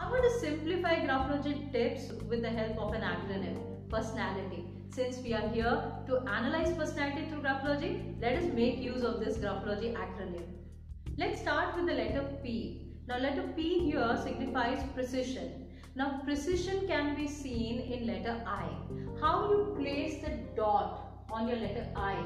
I'm going to simplify graphology tips with the help of an acronym, personality. Since we are here to analyze personality through graphology, let us make use of this graphology acronym. Let's start with the letter P. Now letter P here signifies precision. Now precision can be seen in letter I. How you place the dot on your letter I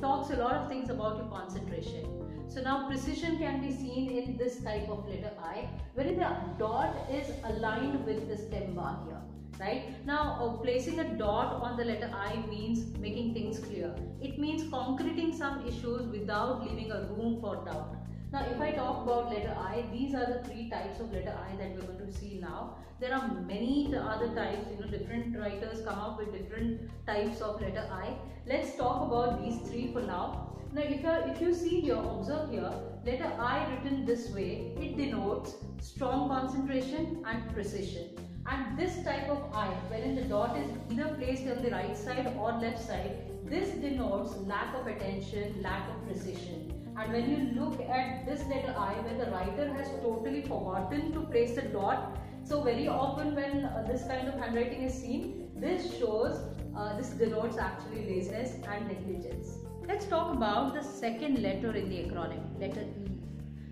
talks a lot of things about your concentration. So now precision can be seen in this type of letter I wherein the dot is aligned with the stem bar here right? Now uh, placing a dot on the letter i means making things clear. It means concreting some issues without leaving a room for doubt now if I talk about letter I, these are the three types of letter I that we're going to see now. There are many other types, you know, different writers come up with different types of letter I. Let's talk about these three for now. Now if you, if you see here, observe here, letter I written this way, it denotes strong concentration and precision. And this type of I, wherein the dot is either placed on the right side or left side, this denotes lack of attention, lack of precision. And when you look at this letter I, where the writer has totally forgotten to place the dot, so very often when uh, this kind of handwriting is seen, this shows, uh, this denotes actually laziness and negligence. Let's talk about the second letter in the acronym, letter E.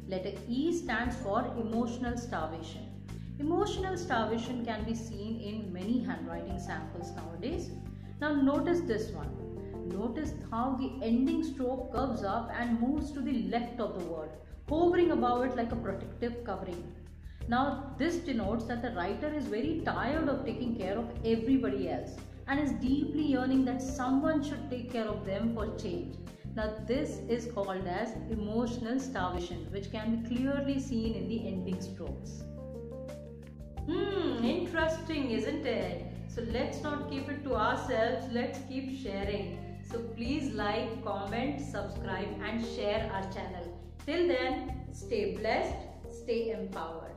Letter E stands for emotional starvation. Emotional starvation can be seen in many handwriting samples nowadays. Now notice this one. Notice how the ending stroke curves up and moves to the left of the word, hovering above it like a protective covering. Now, this denotes that the writer is very tired of taking care of everybody else and is deeply yearning that someone should take care of them for change. Now, this is called as emotional starvation, which can be clearly seen in the ending strokes. Hmm, interesting, isn't it? So let's not keep it to ourselves, let's keep sharing. So please like, comment, subscribe and share our channel. Till then, stay blessed, stay empowered.